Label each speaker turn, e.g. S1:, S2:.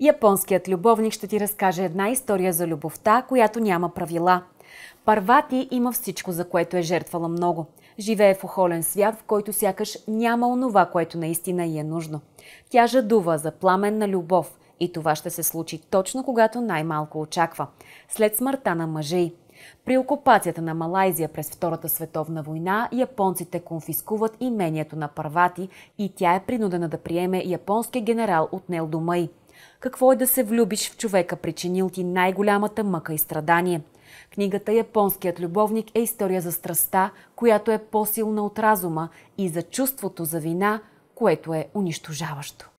S1: Японският любовник ще ти разкаже една история за любовта, която няма правила. Парвати има всичко, за което е жертвала много. Живее в охолен свят, в който сякаш няма онова, което наистина й е нужно. Тя жадува за пламенна любов и това ще се случи точно когато най-малко очаква. След смъртта на мъжа й. При окупацията на Малайзия през Втората световна война японците конфискуват имението на Парвати и тя е принудена да приеме японски генерал отнел дома й. Какво е да се влюбиш в човека, причинил ти най-голямата мъка и страдание? Книгата Японският любовник е история за страста, която е по-силна от разума и за чувството за вина, което е унищожаващо.